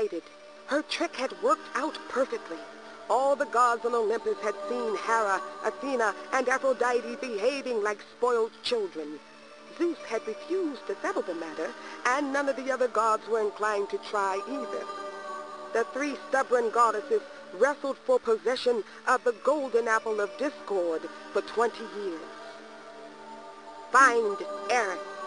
delighted. Her trick had worked out perfectly. All the gods on Olympus had seen Hera, Athena, and Aphrodite behaving like spoiled children. Zeus had refused to settle the matter, and none of the other gods were inclined to try either. The three stubborn goddesses wrestled for possession of the golden apple of discord for 20 years. Find Eris.